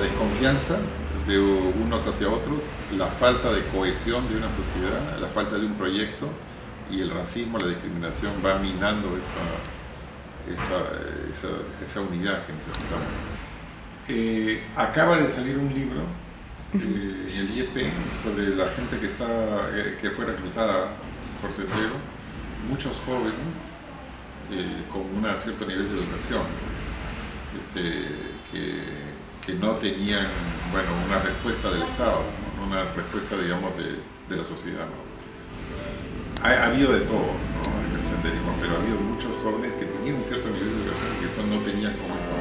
desconfianza de unos hacia otros, la falta de cohesión de una sociedad, la falta de un proyecto y el racismo, la discriminación va minando esa, esa, esa, unidad que necesitamos. Eh, acaba de salir un libro eh, en el IEP sobre la gente que, está, eh, que fue reclutada por Cepero, muchos jóvenes con un cierto nivel de educación, este, que no tenían bueno, una respuesta del Estado, una respuesta, digamos, de, de la sociedad. Ha, habido de todo en el senderismo, pero ha habido muchos jóvenes que tenían un cierto nivel de educación y que esto no tenían encontrar